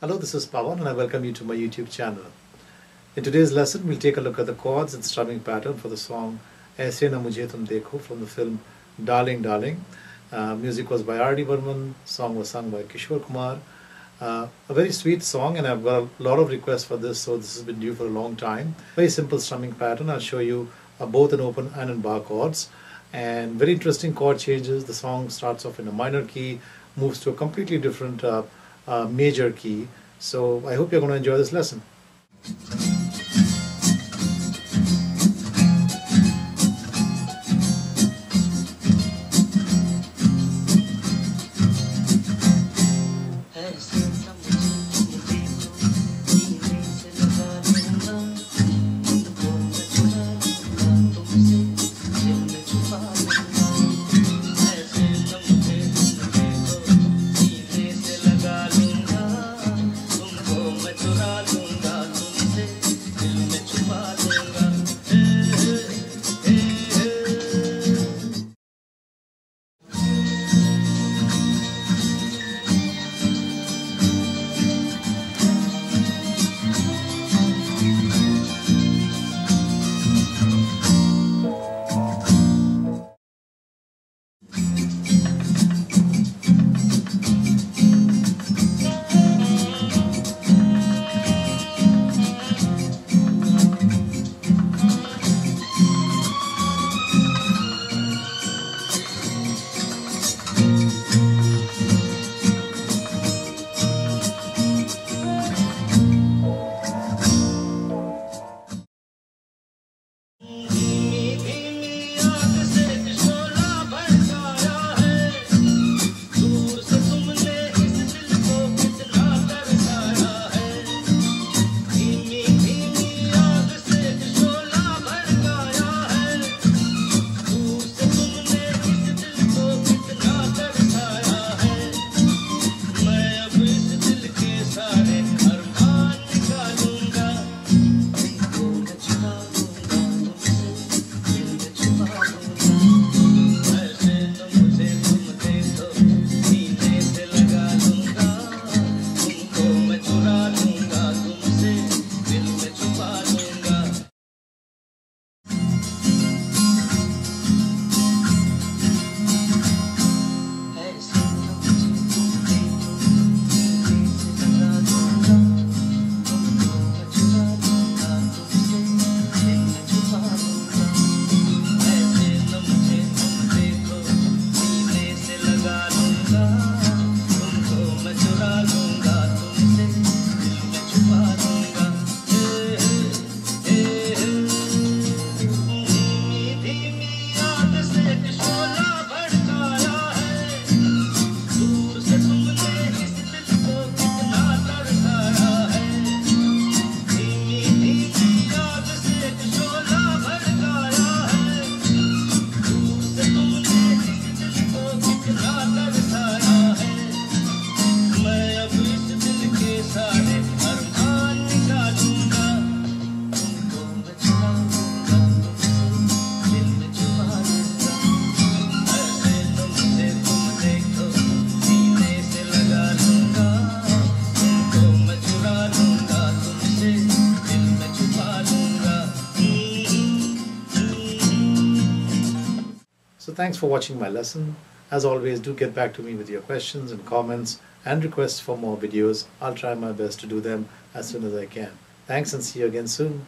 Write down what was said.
Hello, this is Pawan and I welcome you to my YouTube channel. In today's lesson, we'll take a look at the chords and strumming pattern for the song Aise Na Mujhe Tum Dekho from the film Darling Darling. Uh, music was by R.D. Burman, song was sung by Kishore Kumar. Uh, a very sweet song and I've got a lot of requests for this so this has been due for a long time. Very simple strumming pattern. I'll show you uh, both in open and in bar chords and very interesting chord changes. The song starts off in a minor key, moves to a completely different uh, major key. So I hope you're going to enjoy this lesson. ऐसे So thanks for watching my lesson. As always, do get back to me with your questions and comments and requests for more videos. I'll try my best to do them as soon as I can. Thanks and see you again soon.